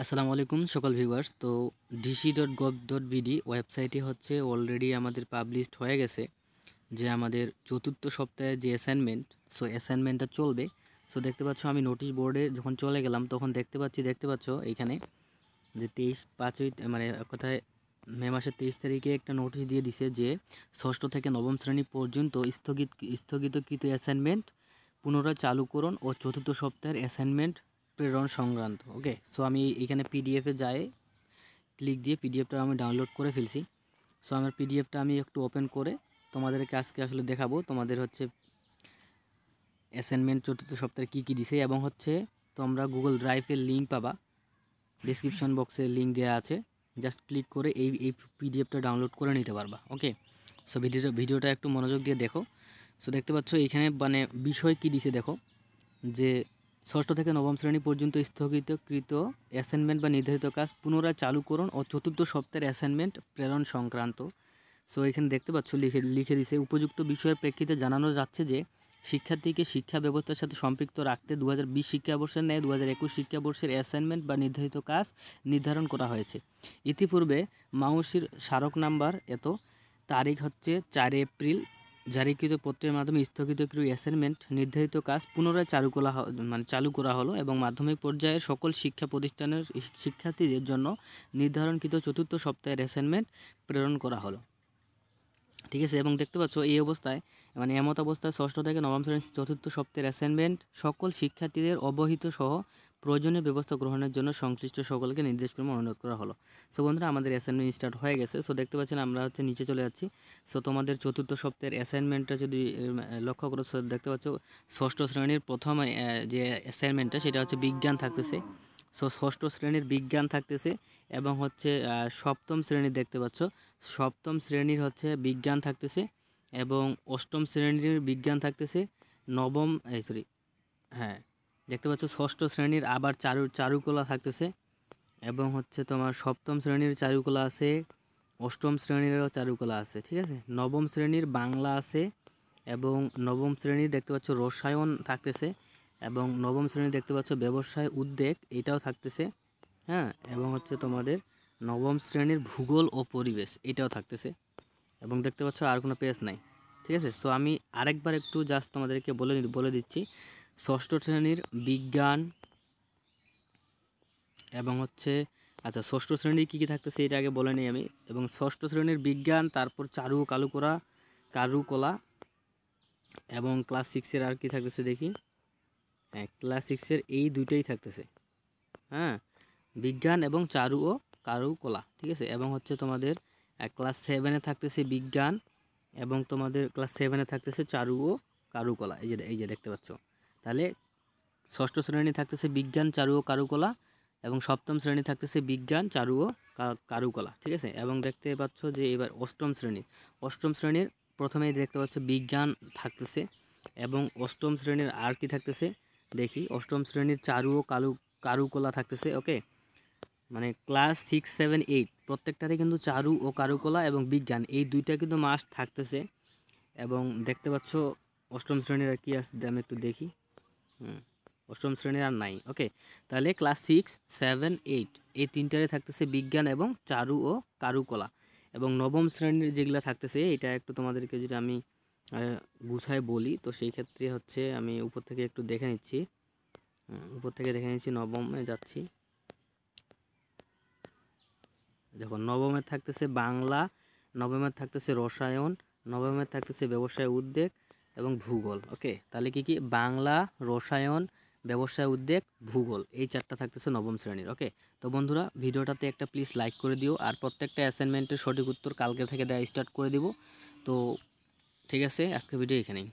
আসসালামু আলাইকুম সকল ভিউয়ার্স তো DC dot gov dot BD ওয়েবসাইটে হচ্ছে অলরেডি আমাদের পাবলিশড হয়ে গেছে, যে আমাদের চতুর্থ সপ্তাহে যে অ্যাসাইনমেন্ট সো অ্যাসাইনমেন্টটা চলবে। সো দেখতে পাচ্ছ আমি নোটিশ বোর্ডে যখন চলে গেলাম, তখন দেখতে পাচ্ছি, দেখতে পাচ্ছ এখানে যে তেইশ পাঁচই মানে কথায়, মে মাসের তেইশ তারিখে একটা নোটিশ দিয়ে দিছে যে ষষ্ঠ থেকে নবম শ্রেণি পর্যন্ত স্থগিত, স্থগিতকৃত অ্যাসাইনমেন্ট পুনরায় চালুকরণ ও চতুর্থ সপ্তাহের অ্যাসাইনমেন্ট প্রেরণ সংক্রান্ত ওকে সো আমি এখানে পিডিএফে যাই ক্লিক দিয়ে পিডিএফটা আমি ডাউনলোড করে ফেলছি। সো আমার পিডিএফটা আমি একটু ওপেন করে তোমাদেরকে আজকে আসলে দেখাবো। তোমাদের হচ্ছে অ্যাসাইনমেন্ট চতুর্থ সপ্তাহে কী কী দিছে এবং হচ্ছে তোমরা গুগল ড্রাইভের লিঙ্ক পাবা। ডিসক্রিপশন বক্সে লিঙ্ক দেওয়া আছে। জাস্ট ক্লিক করে এই এই পিডিএফটা ডাউনলোড করে নিতে পারবা ওকে সো ভিডিওটা ভিডিওটা একটু মনোযোগ দিয়ে দেখো। সো দেখতে পাচ্ছ এখানে মানে বিষয় কী দিছে দেখো, যে ষষ্ঠ থেকে নবম শ্রেণি পর্যন্ত স্থগিতকৃত অ্যাসাইনমেন্ট বা নির্ধারিত কাজ পুনরায় চালুকরণ ও চতুর্থ সপ্তাহের অ্যাসাইনমেন্ট প্রেরণ সংক্রান্ত। সো এখানে দেখতে পাচ্ছ, লিখে লিখে দিছে, উপযুক্ত বিষয়ের প্রেক্ষিতে জানানো যাচ্ছে যে, শিক্ষার্থীকে শিক্ষা ব্যবস্থার সাথে সম্পৃক্ত রাখতে দু হাজার বিশ শিক্ষাবর্ষের ন্যায় দু হাজার একুশ শিক্ষাবর্ষের অ্যাসাইনমেন্ট বা নির্ধারিত কাজ নির্ধারণ করা হয়েছে। ইতিপূর্বে মাউসির স্মারক নাম্বার এত, তারিখ হচ্ছে চার এপ্রিল জারিকৃত পত্রের মাধ্যমে স্থগিতকৃত অ্যাসাইনমেন্ট নির্ধারিত কাজ পুনরায় চালু করা মানে চালু করা হলো এবং মাধ্যমিক পর্যায়ে সকল শিক্ষা প্রতিষ্ঠানের শিক্ষার্থীদের জন্য নির্ধারণকৃত চতুর্থ সপ্তাহের অ্যাসাইনমেন্ট প্রেরণ করা হলো। ঠিক আছে? এবং দেখতে পাচ্ছ এই অবস্থায় মানে এমত অবস্থায় ষষ্ঠ থেকে নবম শ্রেণির চতুর্থ সপ্তাহের অ্যাসাইনমেন্ট সকল শিক্ষার্থীদের অবহিত সহ প্রয়োজনীয় ব্যবস্থা গ্রহণের জন্য সংশ্লিষ্ট সকলকে নির্দেশক্রমে অনুরোধ করা হলো। সো বন্ধুরা, আমাদের অ্যাসাইনমেন্ট স্টার্ট হয়ে গেছে। সো দেখতে পাচ্ছেন, আমরা হচ্ছে নিচে চলে যাচ্ছি। সো তোমাদের চতুর্থ সপ্তাহের অ্যাসাইনমেন্টটা যদি লক্ষ্য করো দেখতে পাচ্ছ, ষষ্ঠ শ্রেণির প্রথম যে অ্যাসাইনমেন্টটা সেটা হচ্ছে বিজ্ঞান থাকতেছে। সো ষষ্ঠ শ্রেণির বিজ্ঞান থাকতেছে এবং হচ্ছে সপ্তম শ্রেণির দেখতে পাচ্ছ। সপ্তম শ্রেণির হচ্ছে বিজ্ঞান থাকতেছে এবং অষ্টম শ্রেণির বিজ্ঞান থাকতেছে। নবম সরি হ্যাঁ দেখতে পাচ্ছ, ষষ্ঠ শ্রেণির আবার চারু চারুকলা থাকতেছে। এবং হচ্ছে তোমার সপ্তম শ্রেণির চারুকলা আছে, অষ্টম শ্রেণীরও চারুকলা আছে, ঠিক আছে? নবম শ্রেণির বাংলা আছে এবং নবম শ্রেণির দেখতে পাচ্ছ, রসায়ন থাকতেছে এবং নবম শ্রেণি দেখতে পাচ্ছ, ব্যবসায় উদ্বেগ এটাও থাকতেছে হ্যাঁ? এবং হচ্ছে তোমাদের নবম শ্রেণির ভূগোল ও পরিবেশ এটাও থাকতেছে। এবং দেখতে পাচ্ছ, আর কোনো পেজ নাই, ঠিক আছে? সো আমি আরেকবার একটু জাস্ট তোমাদেরকে বলে বলে দিচ্ছি। ষষ্ঠ শ্রেণির বিজ্ঞান এবং হচ্ছে আচ্ছা ষষ্ঠ শ্রেণির কী কী থাকতেছে এটা আগে বলে নিই আমি। এবং ষষ্ঠ শ্রেণির বিজ্ঞান, তারপর চারু কালু করা কারুকলা এবং ক্লাস সিক্সের আর কি থাকতেছে দেখি। হ্যাঁ ক্লাস সিক্সের এই দুইটাই থাকতেছে। হ্যাঁ বিজ্ঞান এবং চারু ও কারুকলা, ঠিক আছে? এবং হচ্ছে তোমাদের ক্লাস সেভেনে থাকতেছে বিজ্ঞান এবং তোমাদের ক্লাস সেভেনে থাকতেছে চারু ও কারুকলা। এই যে এই যে দেখতে পাচ্ছ। তাহলে ষষ্ঠ শ্রেণি থাকতেছে বিজ্ঞান, চারু ও কারুকলা এবং সপ্তম শ্রেণি থাকতেছে বিজ্ঞান, চারু ও কারুকলা, ঠিক আছে? এবং দেখতে পাচ্ছ যে এবার অষ্টম শ্রেণি। অষ্টম শ্রেণির প্রথমেই দেখতে পাচ্ছ বিজ্ঞান থাকতেছে এবং অষ্টম শ্রেণির আর কি থাকতেছে? দেখি, অষ্টম শ্রেণির চারু ও কালু, কারুকলা থাকতেছে, ওকে? মানে ক্লাস সিক্স, সেভেন, এইট, প্রত্যেকটারই কিন্তু চারু ও কারুকলা এবং বিজ্ঞান, এই দুইটা কিন্তু মাস্ট থাকতেছে। এবং দেখতে পাচ্ছ অষ্টম শ্রেণির আর কি আছে, আমি একটু দেখি। অষ্টম শ্রেণির আর নাই। ওকে তাহলে ক্লাস সিক্স সেভেন এইট এই তিনটারে থাকতেছে বিজ্ঞান এবং চারু ও কারুকলা। এবং নবম শ্রেণির যেগুলো থাকতেছে, এটা একটু তোমাদেরকে যদি আমি গুছায় বলি, তো সেই ক্ষেত্রে হচ্ছে আমি উপর থেকে একটু দেখে নিচ্ছি। উপর থেকে দেখে নিচ্ছি, নবমে যাচ্ছি। দেখো নবমের থাকতেছে বাংলা নবমের থাকতেছে রসায়ন নবমের থাকতেছে ব্যবসায় উদ্যোগ এবং ভূগোল ওকে তাহলে কি কি? বাংলা, রসায়ন, ব্যবসায় উদ্যোগ, ভূগোল, এই চারটা থাকতেছে নবম শ্রেণির ওকে তো বন্ধুরা, ভিডিওটাতে একটা প্লিজ লাইক করে দিও আর প্রত্যেকটা অ্যাসাইনমেন্টের সঠিক উত্তর কালকে থেকে দেওয়া স্টার্ট করে দিব। তো ঠিক আছে আজকে ভিডিও এখানেই।